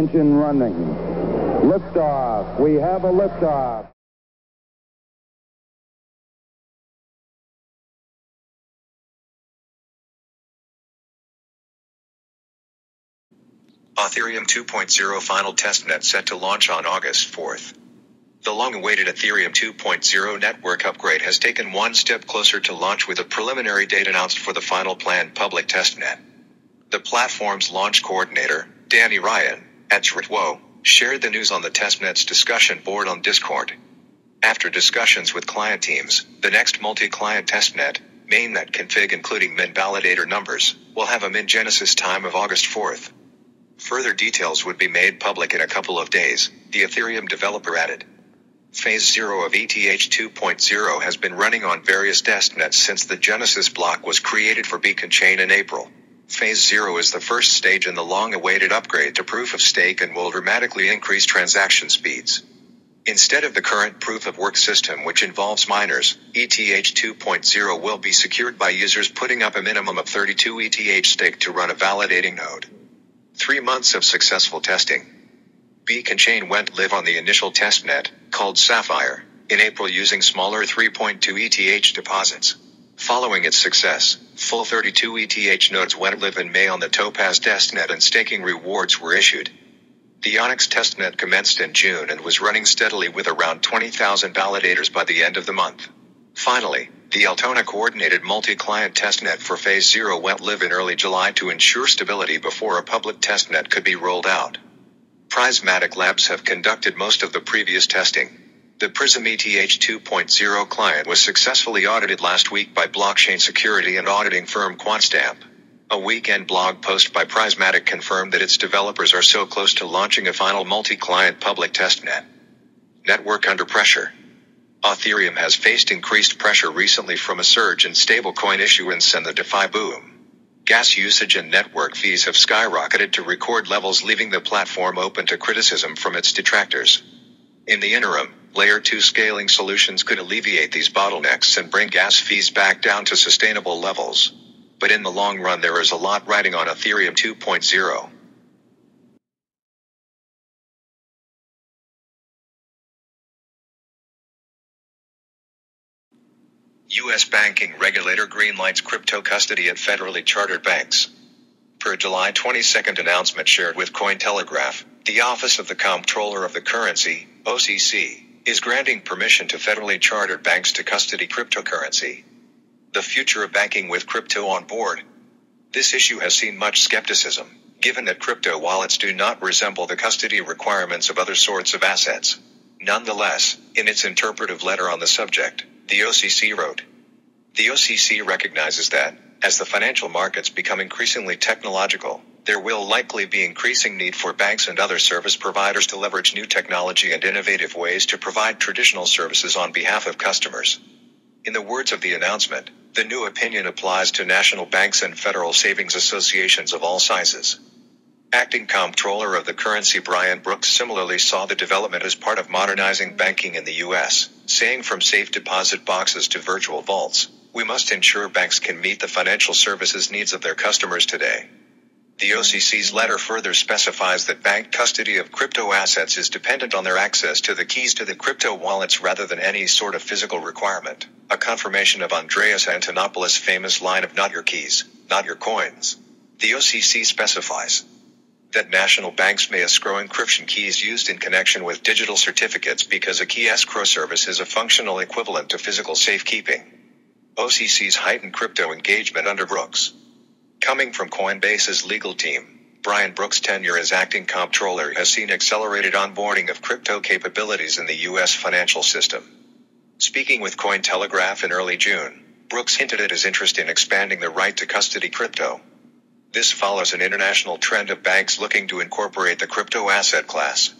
engine running. Liftoff. We have a liftoff. Ethereum 2.0 final testnet set to launch on August 4th. The long-awaited Ethereum 2.0 network upgrade has taken one step closer to launch with a preliminary date announced for the final planned public testnet. The platform's launch coordinator, Danny Ryan, at djrtwo, shared the news on the testnet's discussion board on Discord. After discussions with client teams, the next multi-client testnet, mainnet config including min validator numbers, will have a min genesis time of August 4th. Further details would be made public in a couple of days, the Ethereum developer added. Phase 0 of ETH 2.0 has been running on various testnets since the Genesis block was created for Beacon Chain in April. Phase 0 is the first stage in the long awaited upgrade to proof of stake and will dramatically increase transaction speeds. Instead of the current proof of work system, which involves miners, ETH 2.0 will be secured by users putting up a minimum of 32 ETH stake to run a validating node. Three months of successful testing. Beacon Chain went live on the initial testnet, called Sapphire, in April using smaller 3.2 ETH deposits. Following its success, full 32 ETH nodes went live in May on the Topaz testnet and staking rewards were issued. The Onyx testnet commenced in June and was running steadily with around 20,000 validators by the end of the month. Finally, the Altona coordinated multi-client testnet for Phase 0 went live in early July to ensure stability before a public testnet could be rolled out. Prismatic Labs have conducted most of the previous testing. The Prism ETH 2.0 client was successfully audited last week by blockchain security and auditing firm Quantstamp. A weekend blog post by Prismatic confirmed that its developers are so close to launching a final multi-client public testnet. Network under pressure. Ethereum has faced increased pressure recently from a surge in stablecoin issuance and the DeFi boom. Gas usage and network fees have skyrocketed to record levels, leaving the platform open to criticism from its detractors. In the interim, Layer 2 scaling solutions could alleviate these bottlenecks and bring gas fees back down to sustainable levels. But in the long run, there is a lot riding on Ethereum 2.0. U.S. banking regulator greenlights crypto custody at federally chartered banks. Per July 22 announcement shared with Cointelegraph, the Office of the Comptroller of the Currency, OCC, is granting permission to federally chartered banks to custody cryptocurrency. The future of banking with crypto on board. This issue has seen much skepticism, given that crypto wallets do not resemble the custody requirements of other sorts of assets. Nonetheless, in its interpretive letter on the subject, the OCC wrote. The OCC recognizes that, as the financial markets become increasingly technological, there will likely be increasing need for banks and other service providers to leverage new technology and innovative ways to provide traditional services on behalf of customers. In the words of the announcement, the new opinion applies to national banks and federal savings associations of all sizes. Acting Comptroller of the Currency Brian Brooks similarly saw the development as part of modernizing banking in the U.S., saying from safe deposit boxes to virtual vaults, we must ensure banks can meet the financial services needs of their customers today. The OCC's letter further specifies that bank custody of crypto assets is dependent on their access to the keys to the crypto wallets rather than any sort of physical requirement, a confirmation of Andreas Antonopoulos' famous line of not your keys, not your coins. The OCC specifies that national banks may escrow encryption keys used in connection with digital certificates because a key escrow service is a functional equivalent to physical safekeeping. OCC's heightened crypto engagement under Brooks. Coming from Coinbase's legal team, Brian Brooks' tenure as acting comptroller has seen accelerated onboarding of crypto capabilities in the U.S. financial system. Speaking with Cointelegraph in early June, Brooks hinted at his interest in expanding the right to custody crypto. This follows an international trend of banks looking to incorporate the crypto asset class.